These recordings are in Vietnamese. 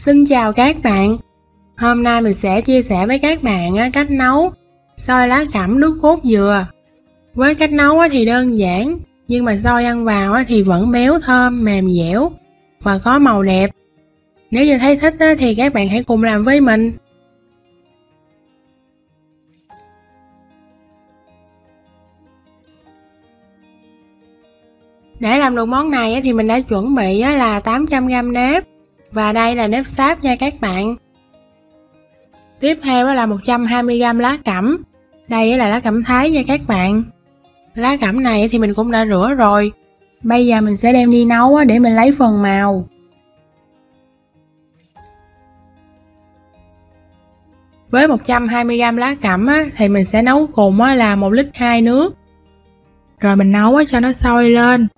Xin chào các bạn. Hôm nay mình sẽ chia sẻ với các bạn cách nấu xôi lá cẩm nước cốt dừa. Với cách nấu thì đơn giản Nhưng mà xôi ăn vào thì vẫn béo thơm, mềm dẻo Và có màu đẹp. Nếu như thấy thích thì các bạn hãy cùng làm với mình. Để làm được món này thì mình đã chuẩn bị là 800g nếp và đây là nếp sáp nha các bạn. Tiếp theo là 120g lá cẩm. Đây là lá cẩm thái nha các bạn. Lá cẩm này thì mình cũng đã rửa rồi. Bây giờ mình sẽ đem đi nấu để mình lấy phần màu. Với 120g lá cẩm thì mình sẽ nấu cùng là 1 lít 2 nước. Rồi mình nấu cho nó sôi lên.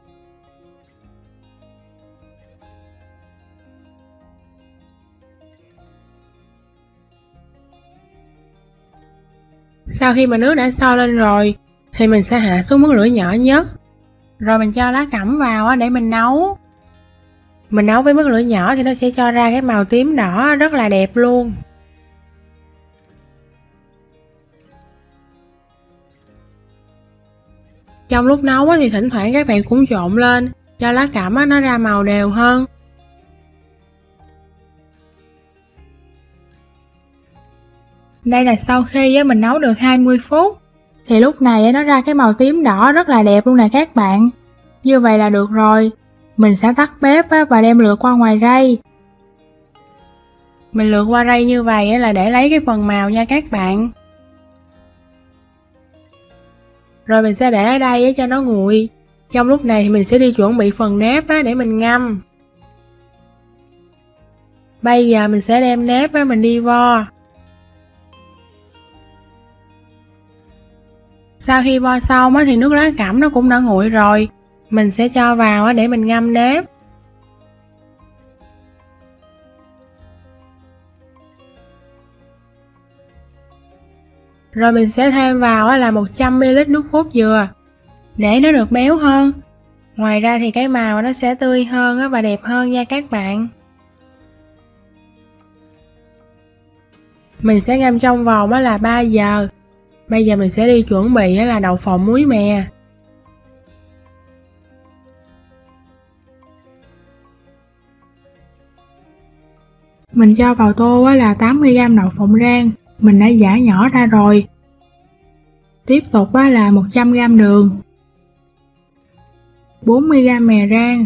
Sau khi mà nước đã sôi lên rồi, thì mình sẽ hạ xuống mức lửa nhỏ nhất. Rồi mình cho lá cẩm vào để mình nấu. Mình nấu với mức lửa nhỏ thì nó sẽ cho ra cái màu tím đỏ rất là đẹp luôn. Trong lúc nấu thì thỉnh thoảng các bạn cũng trộn lên, cho lá cẩm nó ra màu đều hơn. Đây là sau khi mình nấu được 20 phút. Thì lúc này nó ra cái màu tím đỏ rất là đẹp luôn nè các bạn. Như vậy là được rồi. Mình sẽ tắt bếp và đem lượt qua ngoài rây Mình lượt qua rây như vậy là để lấy cái phần màu nha các bạn. Rồi mình sẽ để ở đây cho nó nguội. Trong lúc này thì mình sẽ đi chuẩn bị phần nếp để mình ngâm. Bây giờ mình sẽ đem nếp mình đi vo. Sau khi vo xong thì nước lá cẩm nó cũng đã nguội rồi. Mình sẽ cho vào để mình ngâm nếp. Rồi mình sẽ thêm vào là 100ml nước cốt dừa, để nó được béo hơn. Ngoài ra thì cái màu nó sẽ tươi hơn và đẹp hơn nha các bạn. Mình sẽ ngâm trong vòng là 3 giờ Bây giờ mình sẽ đi chuẩn bị là đậu phộng muối mè. Mình cho vào tô là 80g đậu phộng rang, mình đã giả nhỏ ra rồi. Tiếp tục là 100g đường, 40g mè rang,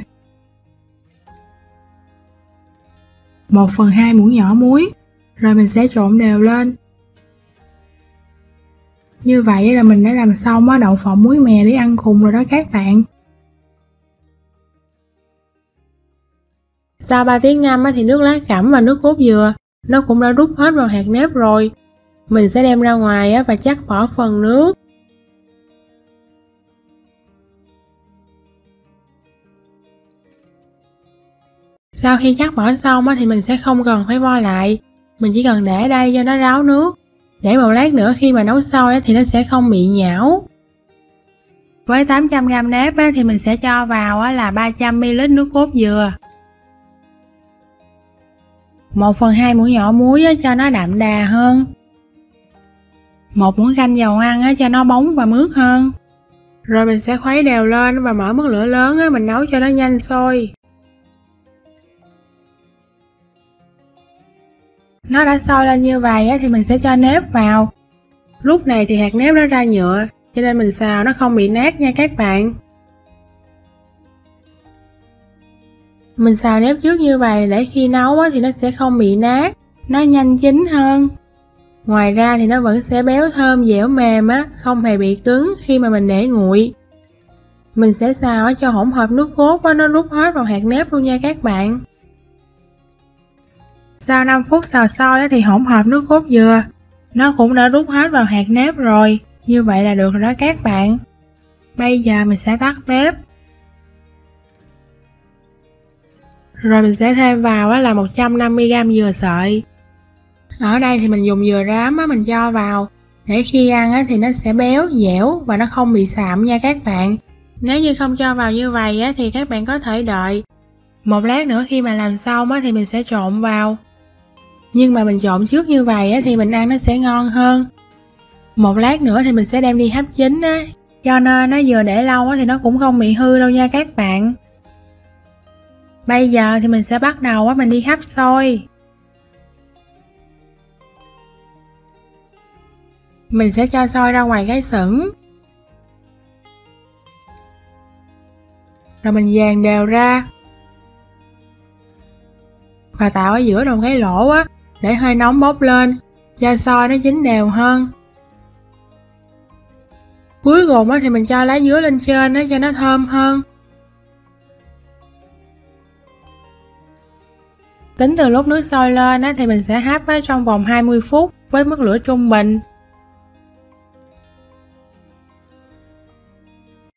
1 phần 2 muỗng nhỏ muối, rồi mình sẽ trộn đều lên. Như vậy là mình đã làm xong á, đậu phộng muối mè để ăn cùng rồi đó các bạn. Sau 3 tiếng ngâm thì nước lá cẩm và nước cốt dừa, nó cũng đã rút hết vào hạt nếp rồi. Mình sẽ đem ra ngoài và chắc bỏ phần nước. Sau khi chắc bỏ xong thì mình sẽ không cần phải vo lại. Mình chỉ cần để đây cho nó ráo nước để một lát nữa khi mà nấu sôi thì nó sẽ không bị nhão. Với 800g nếp thì mình sẽ cho vào là 300ml nước cốt dừa. 1 phần 2 muỗng nhỏ muối cho nó đậm đà hơn. Một muỗng canh dầu ăn cho nó bóng và mướt hơn. Rồi mình sẽ khuấy đều lên và mở mức lửa lớn mình nấu cho nó nhanh sôi. Nó đã sôi lên như vậy thì mình sẽ cho nếp vào. Lúc này thì hạt nếp nó ra nhựa, cho nên mình xào nó không bị nát nha các bạn. Mình xào nếp trước như vậy để khi nấu thì nó sẽ không bị nát, nó nhanh chín hơn. Ngoài ra thì nó vẫn sẽ béo thơm, dẻo mềm á, không hề bị cứng khi mà mình để nguội. Mình sẽ xào cho hỗn hợp nước cốt nó rút hết vào hạt nếp luôn nha các bạn sau 5 phút xào sôi thì hỗn hợp nước cốt dừa nó cũng đã rút hết vào hạt nếp rồi. Như vậy là được rồi đó các bạn. Bây giờ mình sẽ tắt bếp. Rồi mình sẽ thêm vào là 150g dừa sợi. Ở đây thì mình dùng dừa rám mình cho vào để khi ăn thì nó sẽ béo, dẻo và nó không bị sạm nha các bạn. Nếu như không cho vào như vậy thì các bạn có thể đợi một lát nữa khi mà làm xong thì mình sẽ trộn vào nhưng mà mình trộn trước như vậy á, thì mình ăn nó sẽ ngon hơn. Một lát nữa thì mình sẽ đem đi hấp chín á, cho nên nó vừa để lâu á, thì nó cũng không bị hư đâu nha các bạn. Bây giờ thì mình sẽ bắt đầu á, mình đi hấp xôi. Mình sẽ cho xôi ra ngoài cái sửng. Rồi mình dàn đều ra. Và tạo ở giữa đồng cái lỗ á, để hơi nóng bốc lên, cho xôi nó chín đều hơn. Cuối cùng thì mình cho lá dứa lên trên để cho nó thơm hơn. Tính từ lúc nước sôi lên thì mình sẽ hấp trong vòng 20 phút với mức lửa trung bình.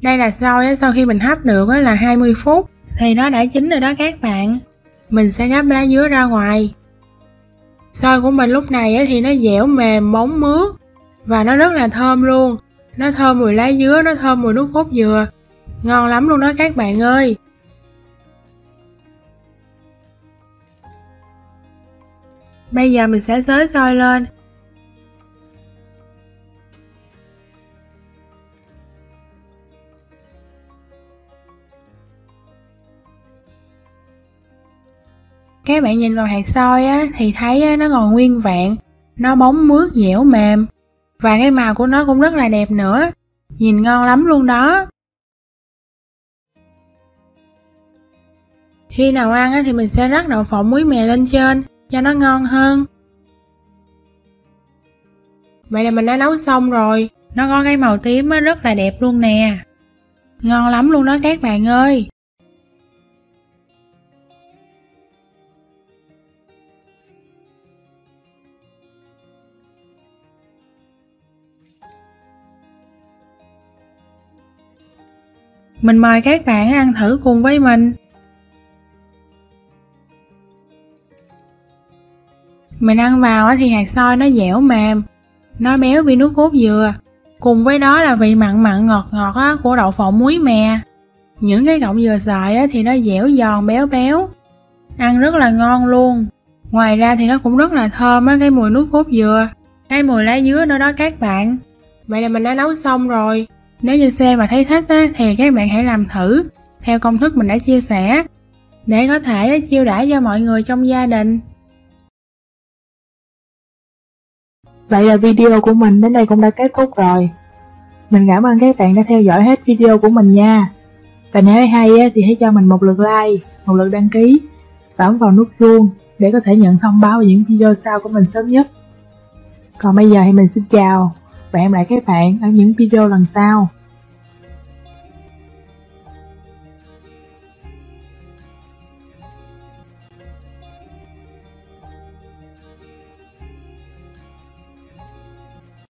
Đây là xôi sau khi mình hấp được là 20 phút thì nó đã chín rồi đó các bạn. Mình sẽ gấp lá dứa ra ngoài. Xôi của mình lúc này thì nó dẻo mềm bóng mướt và nó rất là thơm luôn. Nó thơm mùi lá dứa, nó thơm mùi nước cốt dừa. Ngon lắm luôn đó các bạn ơi. Bây giờ mình sẽ xới xôi lên. Các bạn nhìn vào hạt soi á, thì thấy á, nó còn nguyên vẹn, nó bóng mướt dẻo mềm và cái màu của nó cũng rất là đẹp nữa, nhìn ngon lắm luôn đó. Khi nào ăn á, thì mình sẽ rắc đậu phộng muối mè lên trên cho nó ngon hơn. Vậy là mình đã nấu xong rồi, nó có cái màu tím á, rất là đẹp luôn nè. Ngon lắm luôn đó các bạn ơi. Mình mời các bạn ăn thử cùng với mình. Mình ăn vào thì hạt xôi nó dẻo mềm, nó béo vì nước cốt dừa, cùng với đó là vị mặn mặn ngọt ngọt của đậu phộng muối mè. Những cái cọng dừa sợi thì nó dẻo giòn béo béo, ăn rất là ngon luôn. Ngoài ra thì nó cũng rất là thơm á, cái mùi nước cốt dừa, cái mùi lá dứa nữa đó các bạn. Vậy là mình đã nấu xong rồi. Nếu như xem và thấy thích á, thì các bạn hãy làm thử theo công thức mình đã chia sẻ để có thể chiêu đãi cho mọi người trong gia đình. Vậy là video của mình đến đây cũng đã kết thúc rồi. Mình cảm ơn các bạn đã theo dõi hết video của mình nha. Và nếu hay thì hãy cho mình một lượt like, một lượt đăng ký và ấn vào nút chuông để có thể nhận thông báo về những video sau của mình sớm nhất. Còn bây giờ thì mình xin chào và hẹn lại các bạn ở những video lần sau.